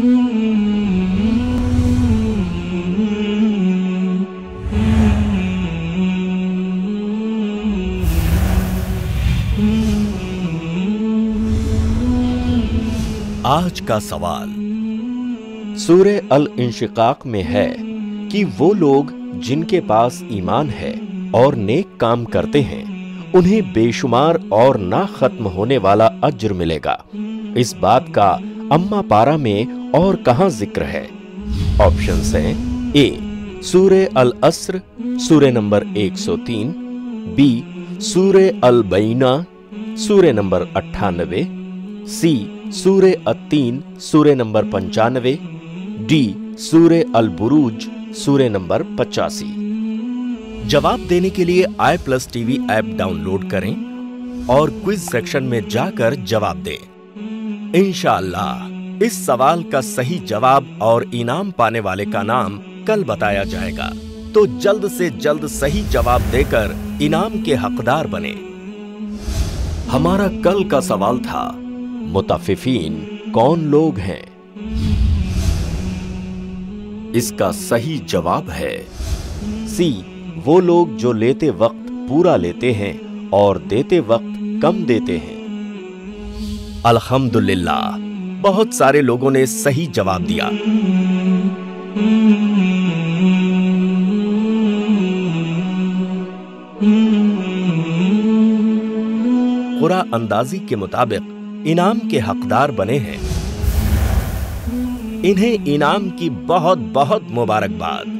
आज का सवाल। सूर्य अल इंशिकाक में है कि वो लोग जिनके पास ईमान है और नेक काम करते हैं, उन्हें बेशुमार और ना खत्म होने वाला अज्र मिलेगा। इस बात का अम्मा पारा में और कहा ज़िक्र है? ऑप्शन है ए सूर्य अल अस्र, सूर्य नंबर 103 बी सूर्य अल बैना सूर्य नंबर अट्ठानवे सी सूर्य अतीन सूर्य नंबर पंचानवे डी सूर्य अल बुरूज, सूर्य नंबर पचासी। जवाब देने के लिए I plus TV app download करें और क्विज सेक्शन में जाकर जवाब दें। इंशाला इस सवाल का सही जवाब और इनाम पाने वाले का नाम कल बताया जाएगा। तो जल्द से जल्द सही जवाब देकर इनाम के हकदार बने। हमारा कल का सवाल था, मुताफिफीन कौन लोग हैं? इसका सही जवाब है, सी, वो लोग जो लेते वक्त पूरा लेते हैं और देते वक्त कम देते हैं। अल्हम्दुलिल्लाह। बहुत सारे लोगों ने सही जवाब दिया। कुरा अंदाजी के मुताबिक, इनाम के हकदार बने हैं। इन्हें इनाम की बहुत बहुत मुबारकबाद।